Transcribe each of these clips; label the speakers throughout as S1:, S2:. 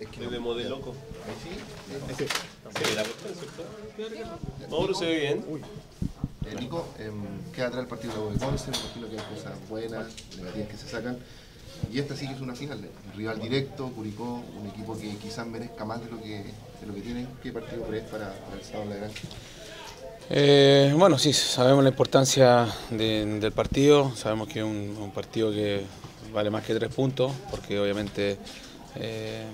S1: Es que
S2: Desde
S1: no-
S2: Modeloco.
S1: Ahí sí.
S2: Se ve la cuestión, ¿cierto? Mauro se ve bien.
S1: Eh, Nico, eh, queda atrás el partido de la de Conce, me imagino que hay cosas buenas, negativas que se sacan. Y esta sí que es una final, eh, rival directo, Curicó, un equipo que quizás merezca más de lo que, de lo que tiene. ¿Qué partido crees para, para el sábado en la?
S3: Eh, bueno, sí, sabemos la importancia de- del partido, sabemos que es un, un partido que vale más que tres puntos, porque obviamente eh,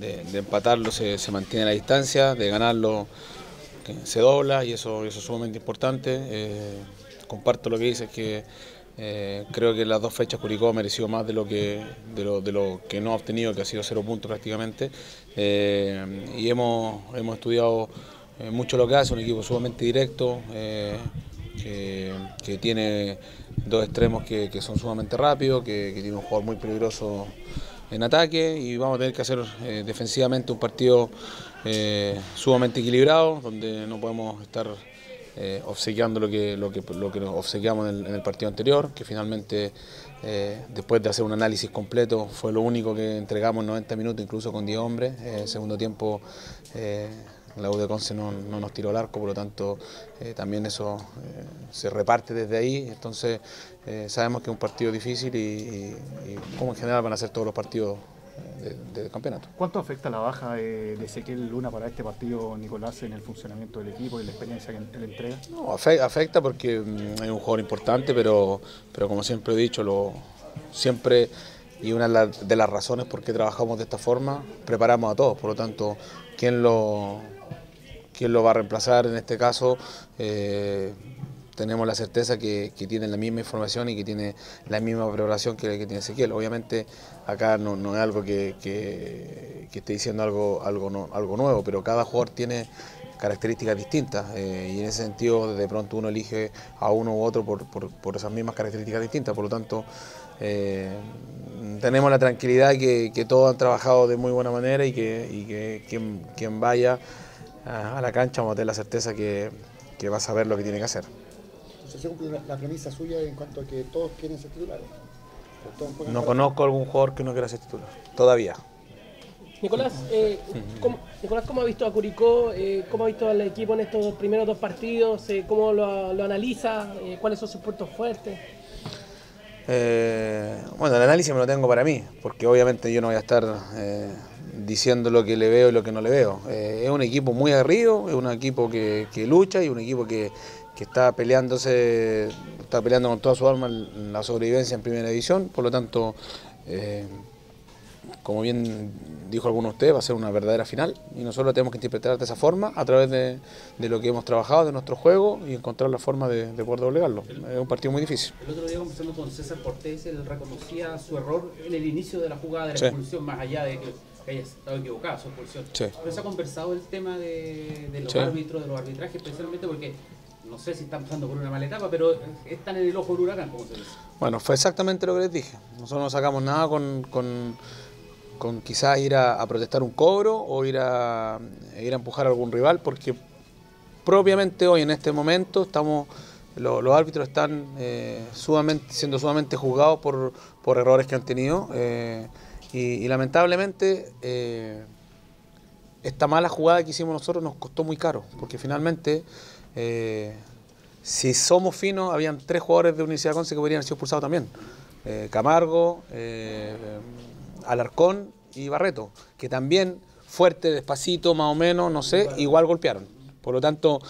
S3: de, empatarlo se, mantiene la distancia, de ganarlo que se dobla y eso, eso es sumamente importante. Eh, comparto lo que dices, que eh, creo que las dos fechas Curicó ha merecido más de lo que, de lo, de lo que no ha obtenido, que ha sido cero puntos prácticamente. Eh, y hemos, hemos estudiado eh, mucho lo que hace, un equipo sumamente directo, eh, que, tiene dos extremos que, que son sumamente rápidos, que, que tiene un jugador muy peligroso en ataque y vamos a tener que hacer eh, defensivamente un partido eh, sumamente equilibrado, donde no podemos estar eh, obsequiando lo que, lo, que, lo que nos obsequiamos en el, partido anterior, que finalmente después de hacer un análisis completo fue lo único que entregamos en 90 minutos, incluso con 10 hombres. Eh, segundo tiempo la U de Conce no, no nos tiró el arco, por lo tanto eh, también eso eh, se reparte desde ahí. Entonces eh, sabemos que es un partido difícil y, y- y como en general van a ser todos los partidos eh, de- del campeonato.
S4: ¿Cuánto afecta la baja de, Ezequiel Luna para este partido, Nicolás, en el funcionamiento del equipo y la experiencia que le entrega?
S3: No, afe- afecta porque mm, es un jugador importante, pero, pero como siempre he dicho, lo, siempre, y una de la- de las razones por qué trabajamos de esta forma, preparamos a todos. Por lo tanto, ¿quién lo, quién lo va a reemplazar en este caso? Eh, tenemos la certeza que, que tiene la misma información y que tiene la misma preparación que, que tiene Ezequiel. Obviamente acá no, es algo que, esté diciendo algo, nuevo, pero cada jugador tiene características distintas eh, y en ese sentido de pronto uno elige a uno u otro por, esas mismas características distintas. Por lo tanto, eh, tenemos la tranquilidad que, todos han trabajado de muy buena manera y que, quien vaya a, la cancha vamos a tener la certeza que, que va a saber lo que tiene que hacer.
S5: Entonces se cumple la, la premisa suya en cuanto a que todos quieren ser titulares.
S3: No conozco algún jugador que no quiera ser titular, todavía.
S6: Nicolás, eh, ¿cómo, Nicolás, ¿cómo ha visto a Curicó? Eh, ¿Cómo ha visto al equipo en estos primeros dos partidos? Eh, ¿Cómo lo, lo analiza? Eh, ¿Cuáles son sus puntos fuertes?
S3: Eh, bueno, el análisis me lo tengo para mí, porque obviamente yo no voy a estar eh, diciendo lo que le veo y lo que no le veo. Eh, es un equipo muy aguerrido, es un equipo que, que lucha y un equipo que, que está peleándose, está peleando con toda su alma la sobrevivencia en primera división, por lo tanto, eh, como bien dijo alguno de ustedes, va a ser una verdadera final y nosotros la tenemos que interpretar de esa forma a través de, de lo que hemos trabajado, de nuestro juego y encontrar la forma de, de poder doblegarlo. Es un partido muy difícil.
S7: El otro día conversando con César Cortés, él reconocía su error en el inicio de la jugada de la
S3: Sí.
S7: expulsión, más allá de que, que haya estado equivocada su expulsión.
S3: Sí.
S7: Pero se ha conversado el tema de, de los
S3: Sí.
S7: árbitros, de los arbitrajes, especialmente porque no sé si están pasando por una mala etapa, pero están en el ojo del huracán, como se dice.
S3: Bueno, fue exactamente lo que les dije. Nosotros no sacamos nada con, con, con quizás ir a, a protestar un cobro o ir a, ir a empujar a algún rival, porque propiamente hoy en este momento estamos lo- los árbitros están eh, sumamente, siendo sumamente juzgados por, por errores que han tenido eh, y, y lamentablemente eh, esta mala jugada que hicimos nosotros nos costó muy caro, porque finalmente, eh, si somos finos, habían tres jugadores de Universidad de Conce que podrían sido expulsados también. Eh, Camargo, Alarcón y Barreto, que también fuerte, despacito, más o menos, no sé, igual golpearon. Por lo tanto,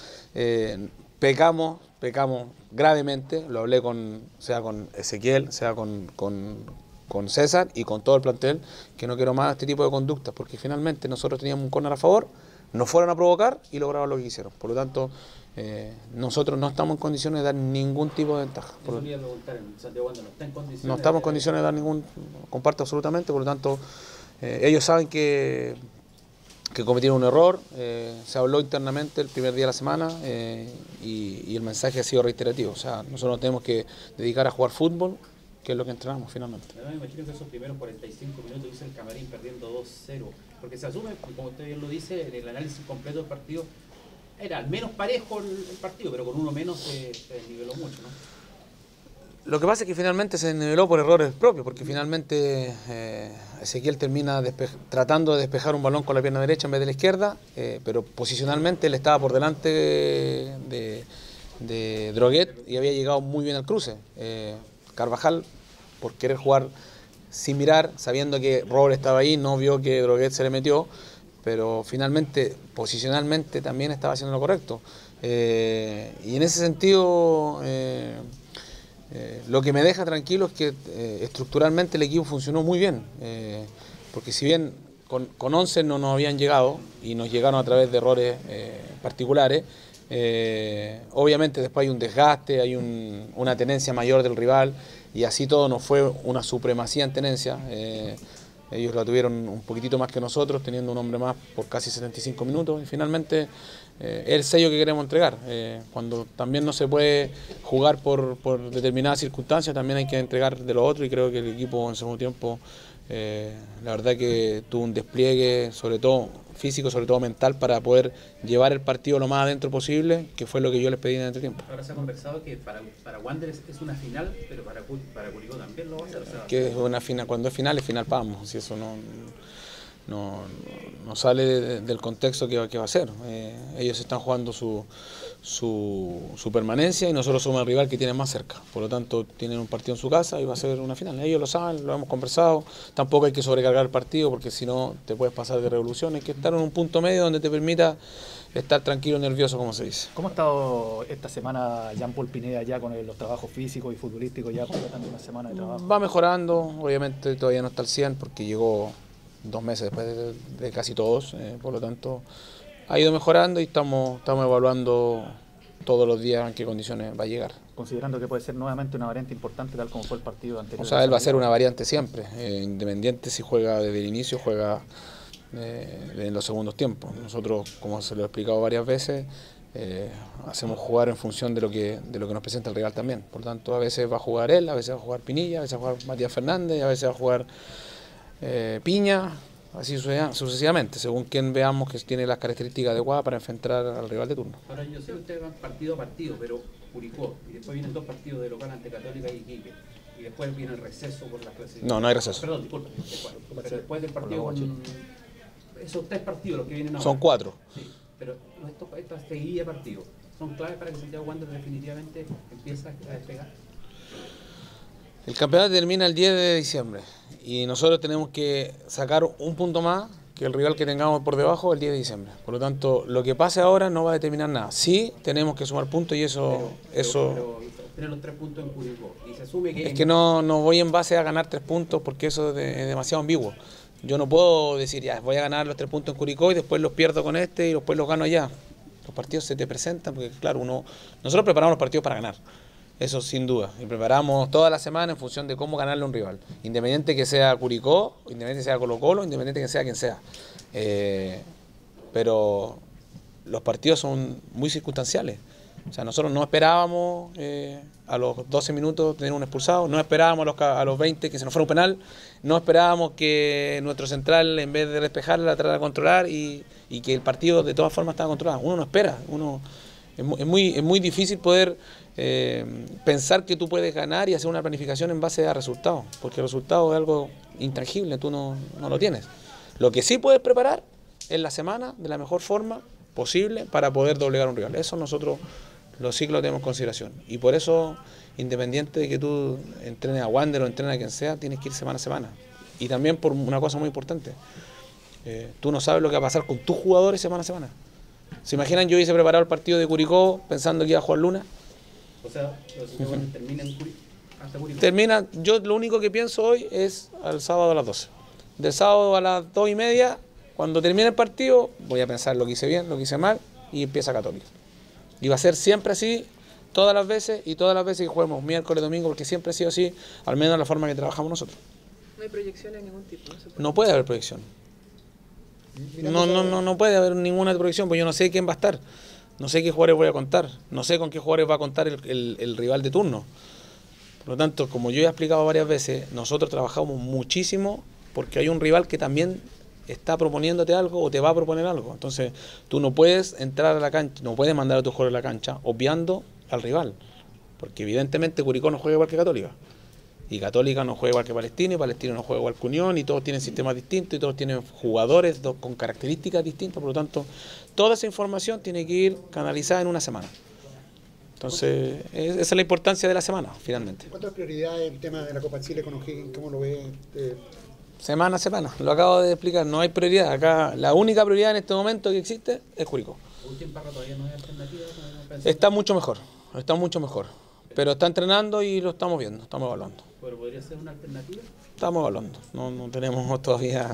S3: pecamos, pecamos gravemente, lo hablé con, sea con Ezequiel, sea con, con, con César y con todo el plantel, que no quiero más este tipo de conductas, porque finalmente nosotros teníamos un córner a favor, nos fueron a provocar y lograron lo que quisieron. Por lo tanto, eh, nosotros no estamos en condiciones de dar ningún tipo de ventaja. Por-
S7: no está en condiciones.
S3: no estamos en condiciones de dar ningún, comparto absolutamente, por lo tanto, eh, ellos saben que, que cometieron un error, eh, se habló internamente el primer día de la semana y, y el mensaje ha sido reiterativo, o sea, nosotros nos tenemos que dedicar a jugar fútbol, que es lo que entrenamos finalmente.
S7: Que esos primeros 45 minutos hizo el Camarín perdiendo 2-0, porque se asume, como usted bien lo dice, en el análisis completo del partido, era al menos parejo el, el partido, pero con uno menos se, se desniveló mucho, ¿no?
S3: Lo que pasa es que finalmente se niveló por errores propios, porque finalmente eh, Ezequiel termina tratando de despejar un balón con la pierna derecha en vez de la izquierda, eh, pero posicionalmente él estaba por delante de, de Droguet y había llegado muy bien al cruce. Eh, Carvajal, por querer jugar sin mirar, sabiendo que Robert estaba ahí, no vio que Droguet se le metió, pero finalmente, posicionalmente también estaba haciendo lo correcto. Eh, y en ese sentido... eh, eh, lo que me deja tranquilo es que estructuralmente el equipo funcionó muy bien, porque si bien con, con 11 no nos habían llegado y nos llegaron a través de errores particulares, eh, obviamente después hay un desgaste, hay un- una tenencia mayor del rival y así todo nos fue una supremacía en tenencia. eh, ellos la tuvieron un poquitito más que nosotros, teniendo un hombre más por casi 75 minutos. Y finalmente eh, el sello que queremos entregar. Cuando también no se puede jugar por, por determinadas circunstancias, también hay que entregar de lo otro. Y creo que el equipo en segundo tiempo, eh, la verdad que tuvo un despliegue, sobre todo físico, sobre todo mental, para poder llevar el partido lo más adentro posible, que fue lo que yo les pedí en el entretiempo.
S7: Ahora se ha conversado que para, para Wanderers es una final, pero para, para Curicó también lo va a hacer. O sea,
S3: que es una final, cuando es final, es final vamos, si eso no, no, no sale de- del contexto que, va- que va a ser. Eh, ellos están jugando su, su, su permanencia y nosotros somos el rival que tienen más cerca. Por lo tanto, tienen un partido en su casa y va a ser una final. Ellos lo saben, lo hemos conversado. Tampoco hay que sobrecargar el partido porque si no te puedes pasar de revolución. Hay que estar en un punto medio donde te permita estar tranquilo, nervioso, como se dice.
S4: ¿Cómo ha estado esta semana Jean Paul Pineda ya con los trabajos físicos y futbolísticos, ya completando una semana de trabajo?
S3: Va mejorando, obviamente todavía no está al 100 porque llegó dos meses después de, de casi todos, eh, por lo tanto ha ido mejorando y estamos, estamos evaluando todos los días en qué condiciones va a llegar.
S4: Considerando que puede ser nuevamente una variante importante, tal como fue el partido anterior.
S3: O sea, él va a ser una variante siempre, eh, independiente si juega desde el inicio, juega eh, en los segundos tiempos. Nosotros, como se lo he explicado varias veces, eh, hacemos jugar en función de lo que de lo que nos presenta el rival también. Por lo tanto, a veces va a jugar él, a veces va a jugar Pinilla, a veces va a jugar Matías Fernández, a veces va a jugar eh, Piña, así sucesivamente, sucesivamente, según quien veamos que tiene las características adecuadas para enfrentar al rival de turno.
S7: Ahora yo sé que ustedes van partido a partido, pero Curicó, y después vienen dos partidos de local ante Católica y Iquique, y después viene el receso por las clases.
S3: No, no hay receso.
S7: Perdón, disculpe. después. Pero después del partido con... Esos tres partidos los que vienen ahora.
S3: Son cuatro.
S7: Sí, pero estos, esta seguidilla de partidos son claves para que Santiago Wanderers definitivamente empiece a despegar.
S3: El campeonato termina el 10 de diciembre y nosotros tenemos que sacar un punto más que el rival que tengamos por debajo el 10 de diciembre. Por lo tanto, lo que pase ahora no va a determinar nada. Sí, tenemos que sumar puntos y eso...
S7: Pero-
S3: eso
S7: Pero, los tres puntos en Curicó. Y se asume que...
S3: es que no, no voy en base a ganar tres puntos porque eso es, de- es demasiado ambiguo. Yo no puedo decir, ya, voy a ganar los tres puntos en Curicó y después los pierdo con este y después los gano allá. Los partidos se te presentan porque, claro, uno nosotros preparamos los partidos para ganar. Eso sin duda. Y preparamos toda la semana en función de cómo ganarle a un rival. Independiente que sea Curicó, independiente que sea Colo Colo, independiente que sea quien sea. Eh, pero los partidos son muy circunstanciales. O sea, nosotros no esperábamos eh, a los 12 minutos tener un expulsado, no esperábamos a los, a los 20 que se nos fuera un penal, no esperábamos que nuestro central en vez de despejarla la tratara de controlar y, y que el partido de todas formas estaba controlado. Uno no espera, uno es, mu- es muy, es muy difícil poder eh, pensar que tú puedes ganar y hacer una planificación en base a resultados, porque el resultado es algo intangible, tú no, no lo tienes. Lo que sí puedes preparar es la semana de la mejor forma posible para poder doblegar un rival. Eso nosotros los ciclos tenemos en consideración. Y por eso, independiente de que tú entrenes a Wander o entrenes a quien sea, tienes que ir semana a semana. Y también por una cosa muy importante. eh, tú no sabes lo que va a pasar con tus jugadores semana a semana. ¿Se imaginan yo hubiese preparado el partido de Curicó pensando que iba a jugar Luna?
S7: O sea, los Santiago Wanderers terminan. Hasta Curicó.
S3: Termina, yo lo único que pienso hoy es al sábado a las 12. Del sábado a las 2 y media, cuando termine el partido, voy a pensar lo que hice bien, lo que hice mal, y empieza Católica. Y va a ser siempre así, todas las veces, y todas las veces que juguemos miércoles, domingo, porque siempre ha sido así, al menos la forma que trabajamos nosotros.
S8: No hay proyección de ningún tipo. No se puede.
S3: No puede haber proyección. No, no, no, no puede haber ninguna proyección, porque yo no sé quién va a estar. No sé qué jugadores voy a contar. No sé con qué jugadores va a contar el, rival de turno. Por lo tanto, como yo he explicado varias veces, nosotros trabajamos muchísimo porque hay un rival que también está proponiéndote algo o te va a proponer algo. Entonces, tú no puedes entrar a la cancha, no puedes mandar a tus jugadores a la cancha obviando al rival. porque evidentemente Curicó no juega igual que Católica. Y Católica no juega igual que Palestino, y Palestino no juega igual que Unión, y todos tienen sistemas distintos, y todos tienen jugadores con características distintas, por lo tanto, toda esa información tiene que ir canalizada en una semana. Entonces, esa es la importancia de la semana, finalmente.
S5: ¿Cuántas prioridades el tema de la Copa Chile con O'Higgins? ¿Cómo lo ve? Eh,
S3: semana a semana, lo acabo de explicar, no hay prioridad. Acá la única prioridad en este momento que existe es Curicó. Está mucho mejor, está mucho mejor. Pero está entrenando y lo estamos viendo, estamos evaluando.
S7: ¿Pero podría ser una alternativa?
S3: Estamos evaluando, no, no tenemos todavía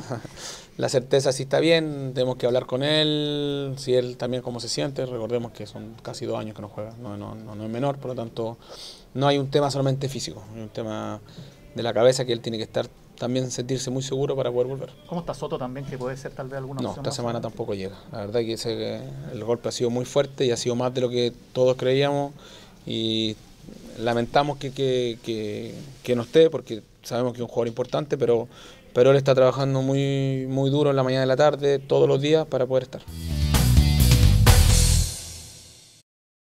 S3: la certeza si está bien, tenemos que hablar con él, si él también cómo se siente, recordemos que son casi dos años que no juega, no, no, no, es menor, por lo tanto no hay un tema solamente físico, hay un tema de la cabeza que él tiene que estar también sentirse muy seguro para poder volver.
S4: ¿Cómo está Soto también, que puede ser tal vez alguna
S3: No, esta semana tampoco llega. La verdad que el golpe ha sido muy fuerte y ha sido más de lo que todos creíamos y lamentamos que, que, que, no esté porque sabemos que es un jugador importante, pero, pero él está trabajando muy, muy duro en la mañana y la tarde, todos los días, para poder estar.